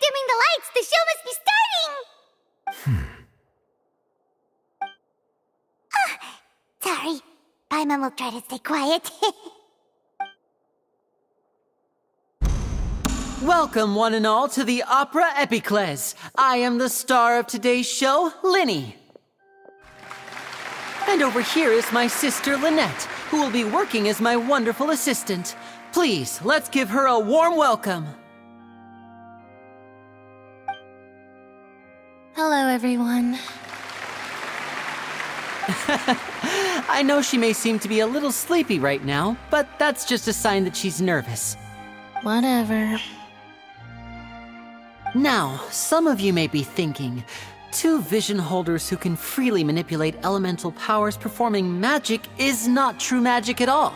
They're dimming the lights. The show must be starting. Ah, sorry. Paimon will try to stay quiet. Welcome, one and all, to the Opera Epiclese. I am the star of today's show, Lyney. And over here is my sister, Lynette, who will be working as my wonderful assistant. Please, let's give her a warm welcome. Hello, everyone. I know she may seem to be a little sleepy right now, but that's just a sign that she's nervous. Whatever. Now, some of you may be thinking, two vision holders who can freely manipulate elemental powers performing magic is not true magic at all.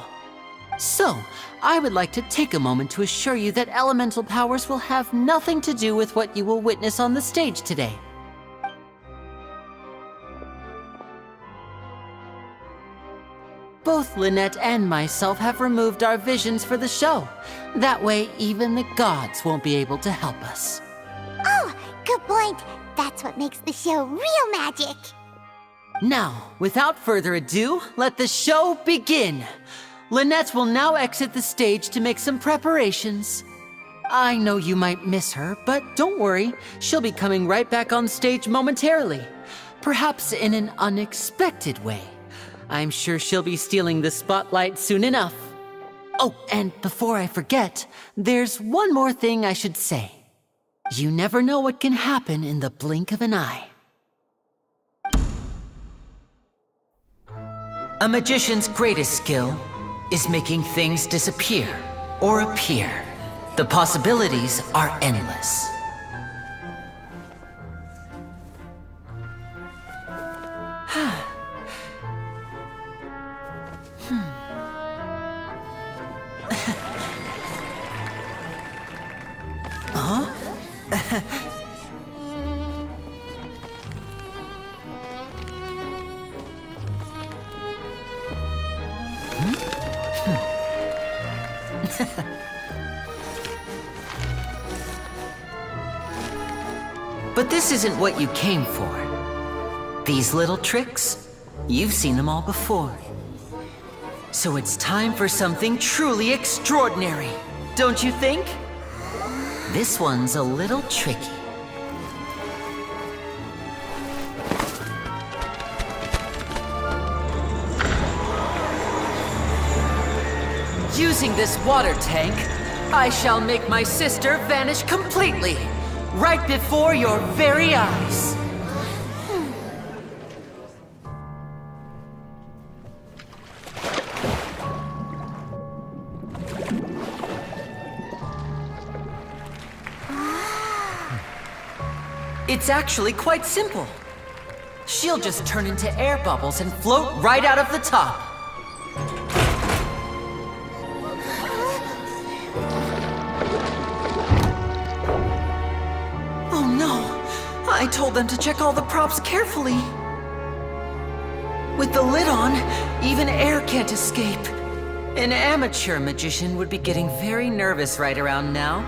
So, I would like to take a moment to assure you that elemental powers will have nothing to do with what you will witness on the stage today. Both Lynette and myself have removed our visions for the show. That way, even the gods won't be able to help us. oh, good point. That's what makes the show real magic. Now, without further ado, let the show begin. Lynette will now exit the stage to make some preparations. I know you might miss her, but don't worry, she'll be coming right back on stage momentarily. Perhaps in an unexpected way. I'm sure she'll be stealing the spotlight soon enough. Oh, and before I forget, there's one more thing I should say. You never know what can happen in the blink of an eye. A magician's greatest skill is making things disappear or appear. The possibilities are endless. But this isn't what you came for. These little tricks, you've seen them all before. So it's time for something truly extraordinary, don't you think? This one's a little tricky. Using this water tank, I shall make my sister vanish completely, right before your very eyes. It's actually quite simple. She'll just turn into air bubbles and float right out of the top. I told them to check all the props carefully. With the lid on, even air can't escape. An amateur magician would be getting very nervous right around now.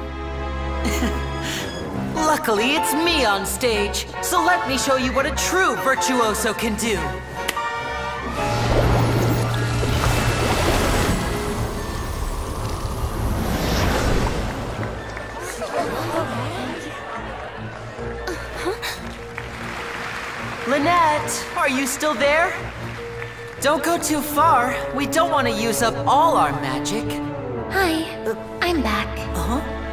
Luckily, it's me on stage, so let me show you what a true virtuoso can do. Lynette, are you still there? Don't go too far. We don't want to use up all our magic. Hi, I'm back. Uh Huh?